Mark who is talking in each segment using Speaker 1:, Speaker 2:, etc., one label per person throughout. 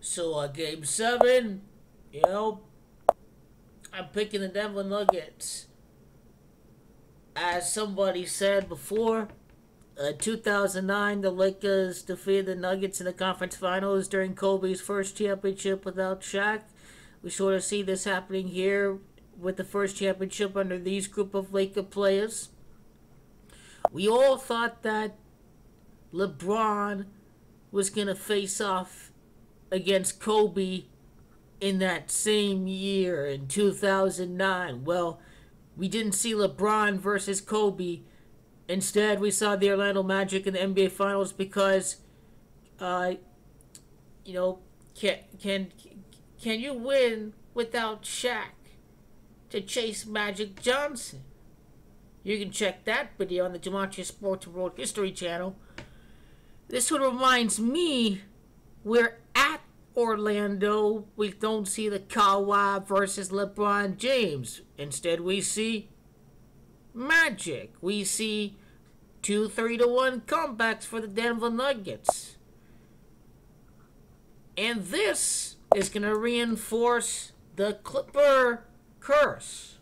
Speaker 1: So, uh, game seven, you know, I'm picking the Denver Nuggets. As somebody said before, uh, 2009, the Lakers defeated the Nuggets in the conference finals during Kobe's first championship without Shaq. We sort of see this happening here with the first championship under these group of Laker players. We all thought that LeBron was going to face off against Kobe in that same year in 2009. Well, we didn't see LeBron versus Kobe. Instead, we saw the Orlando Magic in the NBA Finals because, uh, you know, can can can you win without Shaq to chase Magic Johnson? You can check that video on the Gematria Sports World History channel. This one reminds me we're at Orlando. We don't see the Kawhi versus LeBron James. Instead, we see Magic. We see two 3 to 1 comebacks for the Denver Nuggets. And this is going to reinforce the Clipper curse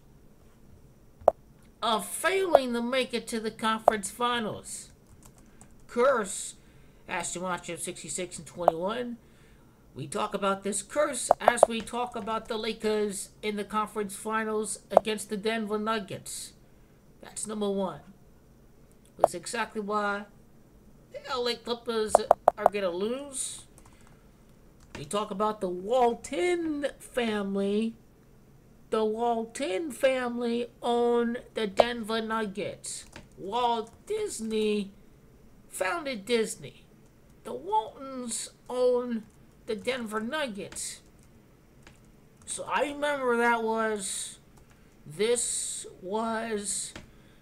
Speaker 1: of failing to make it to the conference finals. Curse, Aston Martin 66 and 21. We talk about this curse as we talk about the Lakers in the conference finals against the Denver Nuggets. That's number one. That's exactly why the LA Clippers are going to lose. We talk about the Walton family the Walton family own the Denver Nuggets. Walt Disney founded Disney. The Waltons own the Denver Nuggets. So I remember that was, this was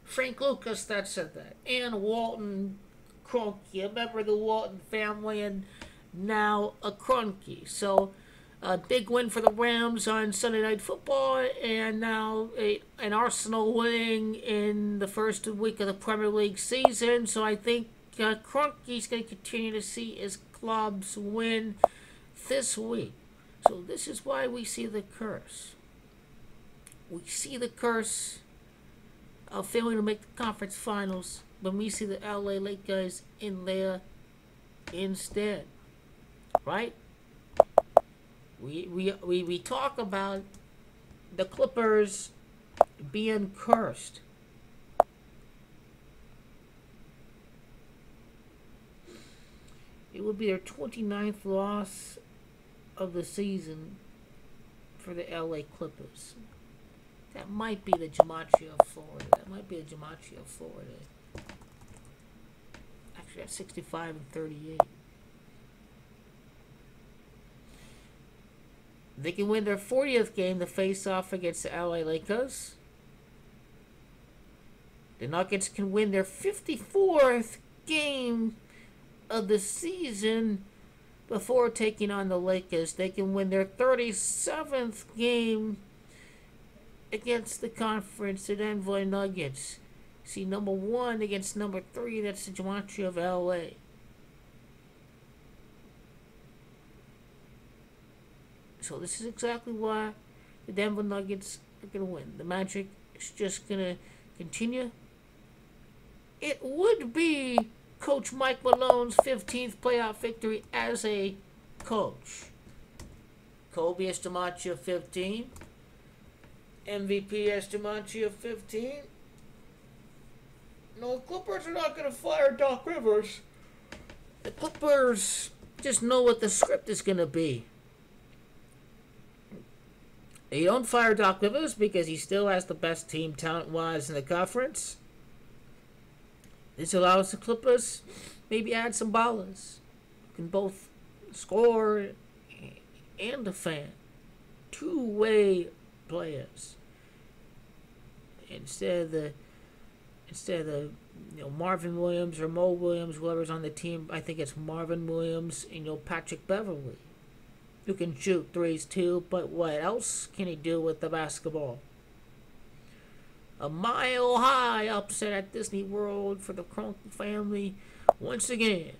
Speaker 1: Frank Lucas that said that. And Walton Kroenke. I remember the Walton family and now a Kroenke. So a big win for the Rams on Sunday Night Football, and now a, an Arsenal winning in the first week of the Premier League season. So I think uh, going to continue to see his clubs win this week. So this is why we see the curse. We see the curse of failing to make the conference finals when we see the LA Lakers in there instead. Right? We, we, we, we talk about the Clippers being cursed. It would be their 29th loss of the season for the LA Clippers. That might be the Gematria of Florida. That might be the Gematria of Florida. Actually, that's 65 and 38. They can win their 40th game to face off against the LA Lakers. The Nuggets can win their 54th game of the season before taking on the Lakers. They can win their 37th game against the conference, the Denver Nuggets. See, number one against number three, that's the gematria of LA. So this is exactly why the Denver Nuggets are going to win. The Magic is just going to continue. It would be Coach Mike Malone's 15th playoff victory as a coach. Kobe Estamacia 15. MVP Estamacia 15. No, Clippers are not going to fire Doc Rivers. The Clippers just know what the script is going to be. They don't fire Doc Rivers because he still has the best team talent wise in the conference. This allows the Clippers maybe add some ballers who can both score and defend. Two way players. Instead of the instead of you know Marvin Williams or Mo Williams, whoever's on the team, I think it's Marvin Williams and you know Patrick Beverley who can shoot threes too, but what else can he do with the basketball? A mile high upset at Disney World for the Kroenke family once again.